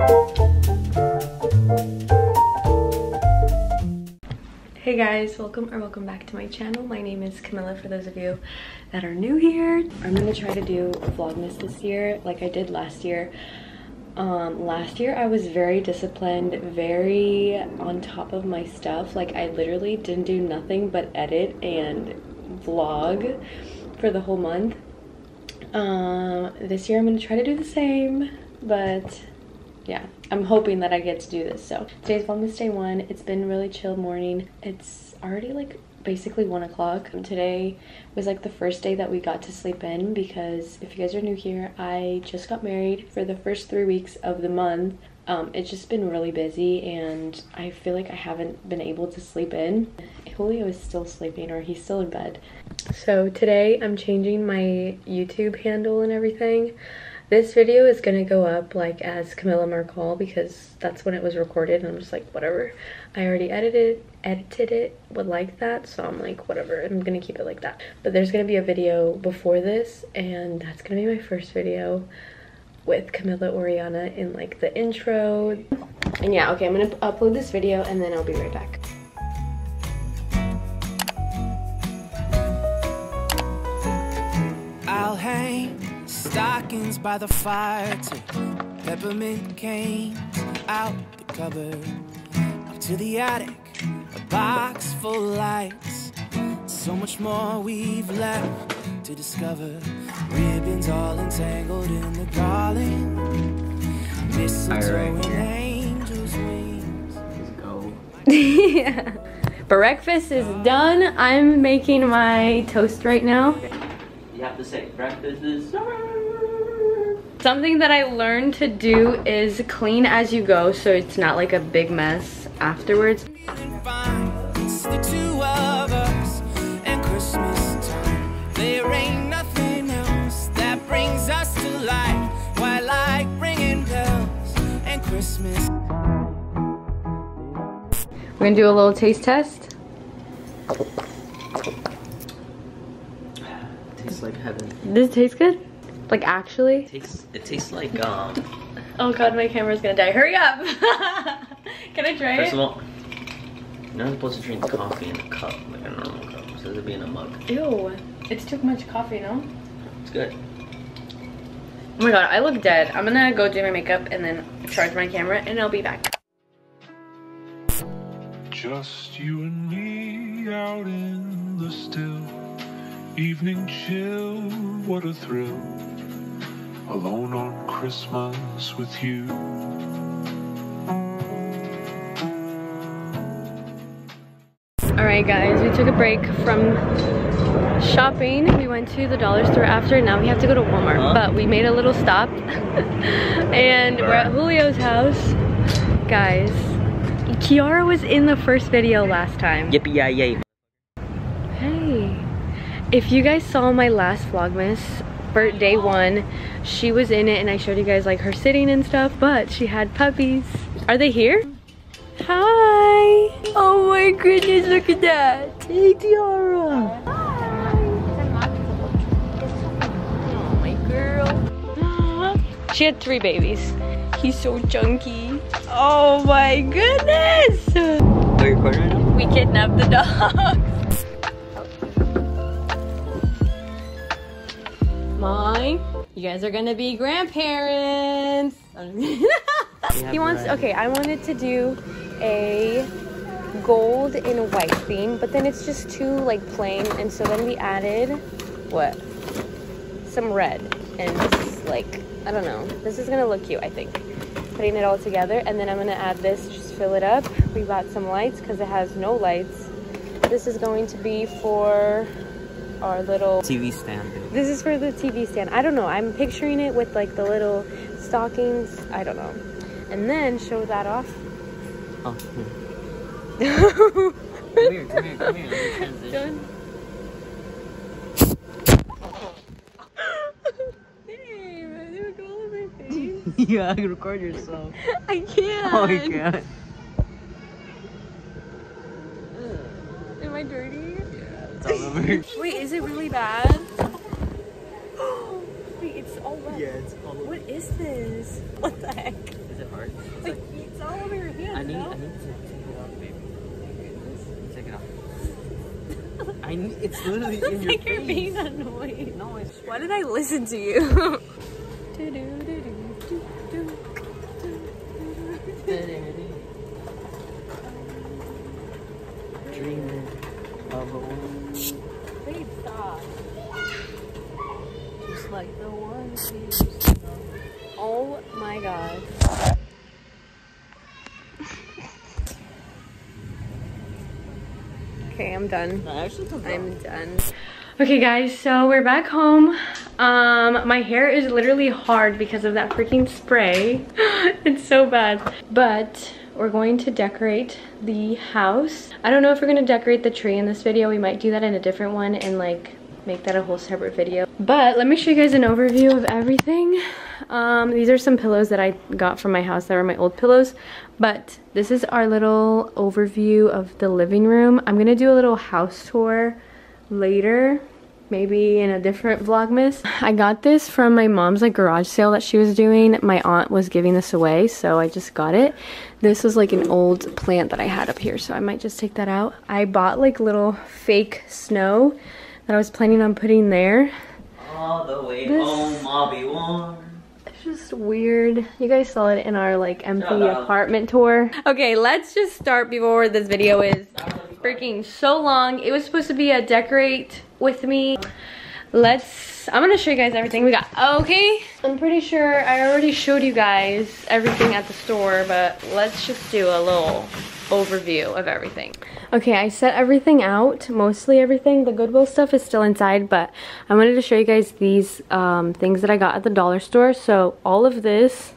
Hey guys, welcome or welcome back to my channel. My name is Camilla for those of you that are new here. I'm gonna try to do Vlogmas this year like I did last year. Um, last year I was very disciplined, very on top of my stuff. Like I literally didn't do nothing but edit and vlog for the whole month. Um, this year I'm gonna try to do the same, but yeah, I'm hoping that I get to do this. So today's Vlogmas day one. It's been really chill morning. It's already like basically one o'clock. Today was like the first day that we got to sleep in because if you guys are new here, I just got married for the first three weeks of the month. Um, it's just been really busy and I feel like I haven't been able to sleep in. Julio is still sleeping or he's still in bed. So today I'm changing my YouTube handle and everything. This video is gonna go up like as Camilla Marcal because that's when it was recorded and I'm just like whatever. I already edited edited it would like that so I'm like whatever I'm gonna keep it like that. But there's gonna be a video before this and that's gonna be my first video with Camilla Orellana in like the intro. And yeah, okay, I'm gonna upload this video and then I'll be right back. Stockings by the fire to peppermint canes out the cupboard up to the attic a box full of lights. So much more we've left to discover. Ribbons all entangled in the garland. Mistletoe and angels wings. Yeah. Breakfast is done. I'm making my toast right now. You have to say breakfast is Something that I learned to do is clean as you go so it's not like a big mess afterwards. and fine. It's the two of us and Christmas time. There ain't nothing else that brings us to life. Why like ringing bells and Christmas? We're gonna do a little taste test. tastes like heaven. Does it taste good? Like actually? It tastes it tastes like um Oh god, my camera's gonna die. Hurry up! Can I try first it? of all you're not supposed to drink coffee in a cup like a normal cup. It's supposed to be in a mug. Ew. It's too much coffee, no? It's good. Oh my god, I look dead. I'm gonna go do my makeup and then charge my camera and I'll be back. Just you and me out in the still evening chill. What a thrill. Alone on Christmas with you. Alright guys, we took a break from shopping. We went to the dollar store after. Now we have to go to Walmart. Huh? But we made a little stop. and we're at Julio's house. Guys, Kiara was in the first video last time. Yippee yay yay. Hey, if you guys saw my last Vlogmas, for day one, she was in it and I showed you guys like her sitting and stuff, but she had puppies. Are they here? Hi! Oh my goodness, look at that! Hey, Tiara! Oh, my girl. She had three babies. He's so chunky. Oh my goodness! Are you recording right now? We kidnapped the dogs. Mine, you guys are gonna be grandparents. he wants, okay, I wanted to do a gold and white theme, but then it's just too like plain, and so then we added, what? Some red, and just like, I don't know. This is gonna look cute, I think. Putting it all together, and then I'm gonna add this, just fill it up. We got some lights, because it has no lights. This is going to be for our little TV stand. dude. this is for the TV stand. I don't know. I'm picturing it with like the little stockings. I don't know. And then show that off. Oh. hmm. Come here, come here, come here. Let me transition. Done. Hey, you go on yeah, I can record yourself. I can't. Oh my god. Am I dirty? It's all over. Wait, is it really bad? Wait, it's all wet. yeah, it's all over. What is this? What the heck? Is it hard? It's like, It's all over your hands. I need, I need to take it off, baby. Take it off. I need, it's literally in your like you're face. being annoyed. No, it's Why did I listen to you? Dreaming of a woman. Stop. Just like the one Oh my god. Okay, I'm done. I actually took I'm done. Okay guys, so we're back home. Um, my hair is literally hard because of that freaking spray. it's so bad. But we're going to decorate the house. I don't know if we're gonna decorate the tree in this video. We might do that in a different one and like make that a whole separate video. But let me show you guys an overview of everything. Um, these are some pillows that I got from my house that were my old pillows. But this is our little overview of the living room. I'm gonna do a little house tour later maybe in a different vlogmas i got this from my mom's like garage sale that she was doing my aunt was giving this away so i just got it this was like an old plant that i had up here so i might just take that out i bought like little fake snow that i was planning on putting there All the way This- home, I'll be warm. It's just weird. You guys saw it in our like empty apartment tour. Okay, let's just start before this video is freaking so long. It was supposed to be a decorate with me. Let's, I'm gonna show you guys everything we got. Okay, I'm pretty sure I already showed you guys everything at the store, but let's just do a little overview of everything. Okay, I set everything out, mostly everything. The Goodwill stuff is still inside, but I wanted to show you guys these um, things that I got at the dollar store. So all of this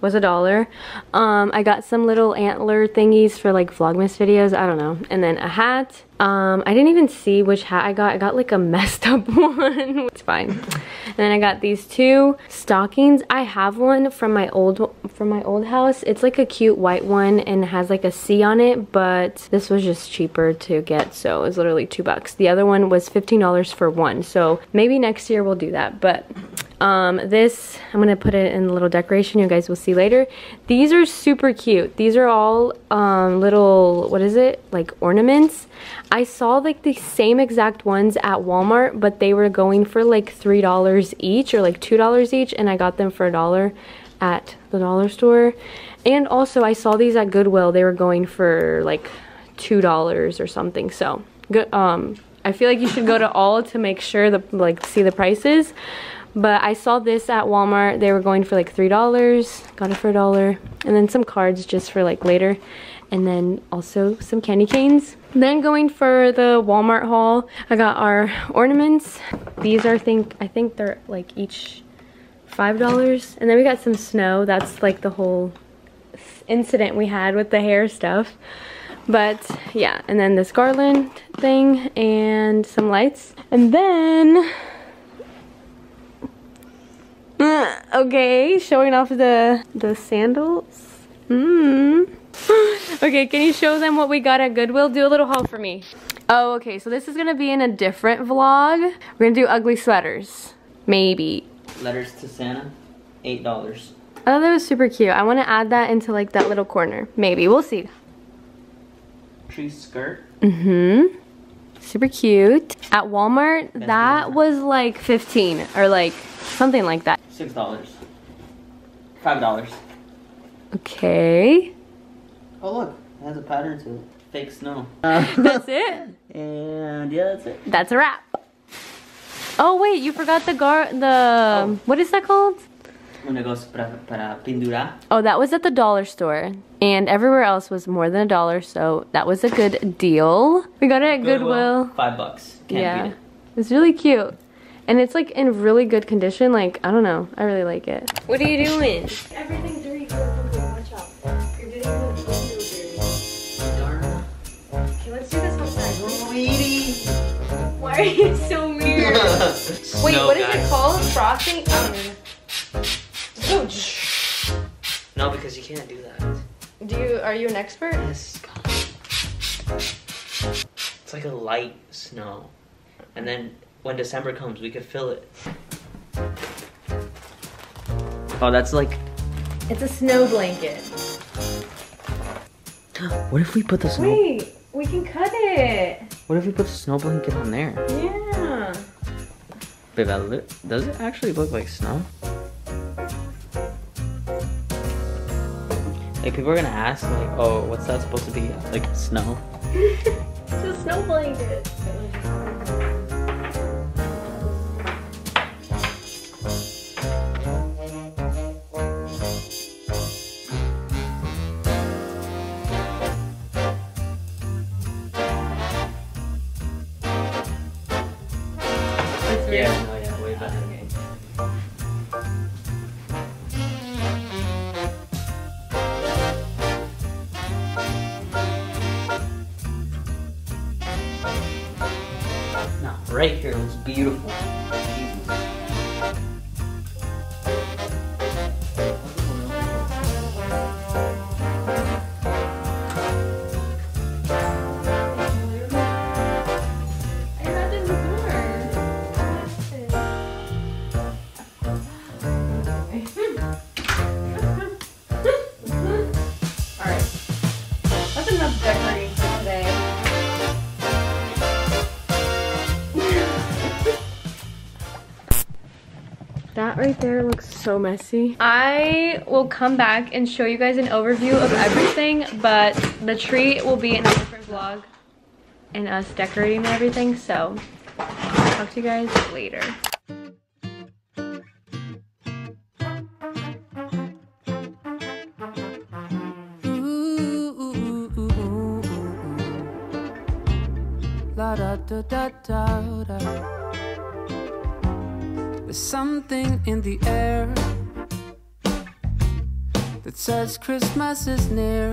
was a dollar. Um, I got some little antler thingies for like Vlogmas videos, I don't know. And then a hat. Um, I didn't even see which hat I got. I got like a messed up one. it's fine. And then I got these two stockings. I have one from my old from my old house. It's like a cute white one and has like a C on it, but this was just cheaper to get, so it was literally two bucks. The other one was $15 for one, so maybe next year we'll do that. But um, this, I'm gonna put it in a little decoration you guys will see later. These are super cute. These are all um, little, what is it? Like ornaments. I saw like the same exact ones at Walmart, but they were going for like $3 each or like $2 each and I got them for a dollar at the dollar store. And also I saw these at Goodwill. They were going for like $2 or something. So, good um I feel like you should go to all to make sure the like see the prices. But I saw this at Walmart. They were going for like $3. Got it for a dollar. And then some cards just for like later. And then also some candy canes. Then going for the Walmart haul, I got our ornaments. These are think I think they're like each five dollars. And then we got some snow. That's like the whole incident we had with the hair stuff. But yeah, and then this garland thing and some lights. And then okay, showing off the the sandals. Mm. okay, can you show them what we got at Goodwill? Do a little haul for me. Oh, okay, so this is gonna be in a different vlog. We're gonna do ugly sweaters. Maybe. Letters to Santa, eight dollars. I thought that was super cute. I wanna add that into like that little corner. Maybe, we'll see. Tree skirt, Mm-hmm. Super cute. At Walmart, Best that deal. was like 15 or like something like that. Six dollars. Five dollars. Okay. Oh look, it has a pattern to it. Fake snow. That's it. and yeah, that's it. That's a wrap. Oh wait, you forgot the gar the Oh. what is that called? Un negocio para, para pintura. Oh, that was at the dollar store. And everywhere else was more than a dollar, so that was a good deal. We got it at Goodwill. Five bucks. Can't yeah. it. It's really cute. And it's like in really good condition. Like, I don't know. I really like it. What are you doing? Everything's dirty. Watch out. You're getting the window Darn. Okay, let's do this outside. Sweetie. Why are you so weird? Wait, Snow, what is it called? Frosting? I don't know. Oh, No, because you can't do that. do you? Are you an expert? Yes. It's like a light snow. And then when December comes, we could fill it. Oh, that's like It's a snow blanket. What if we put the snow? Wait, we can cut it. What if we put the snow blanket on there? Yeah. Babe, that does it actually look like snow? Like people are gonna ask, like, oh, what's that supposed to be? Like snow? It's a snow blanket. Yeah, That right there looks so messy. I will come back and show you guys an overview of everything, but the tree will be in a different vlog and us decorating everything, so I'll talk to you guys later. Ooh, la da da da da da. There's something in the air that says Christmas is near.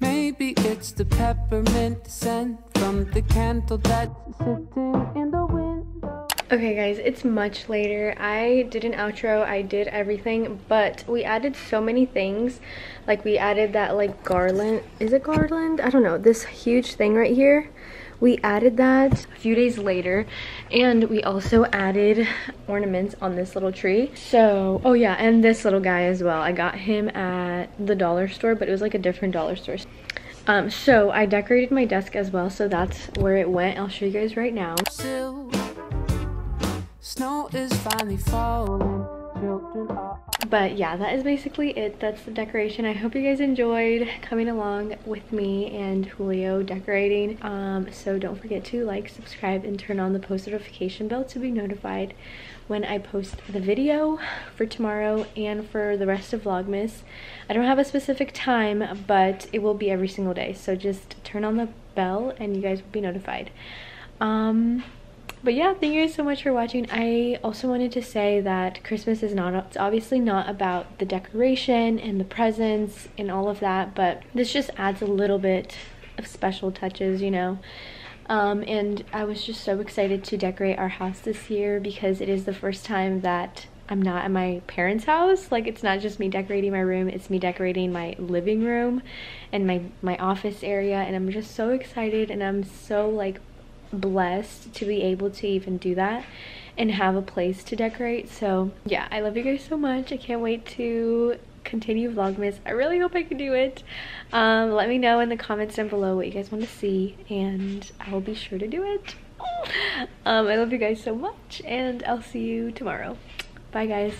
Maybe it's the peppermint scent from the candle that's sitting in the window. Okay guys, it's much later. I did an outro, I did everything, but we added so many things. Like we added that like garland, is it garland? I don't know, this huge thing right here. We added that a few days later and we also added ornaments on this little tree. So, oh yeah, and this little guy as well. I got him at the dollar store, but it was like a different dollar store. Um, so I decorated my desk as well, so that's where it went. I'll show you guys right now. Still, snow is finally falling. But yeah, that is basically it. That's the decoration. I hope you guys enjoyed coming along with me and Julio decorating. Um, so don't forget to like, subscribe, and turn on the post notification bell to be notified when I post the video for tomorrow and for the rest of Vlogmas. I don't have a specific time, but it will be every single day. So just turn on the bell and you guys will be notified. Um, but yeah thank you guys so much for watching. I also wanted to say that christmas is not it's obviously not about the decoration and the presents and all of that but this just adds a little bit of special touches you know? Um, and i was just so excited to decorate our house this year because it is the first time that i'm not at my parents house. Like it's not just me decorating my room it's me decorating my living room and my my office area and i'm just so excited and i'm so like blessed to be able to even do that and have a place to decorate. So yeah, I love you guys so much. I can't wait to continue Vlogmas. I really hope I can do it. Um, let me know in the comments down below what you guys want to see and I will be sure to do it. Um, I love you guys so much and I'll see you tomorrow. Bye guys.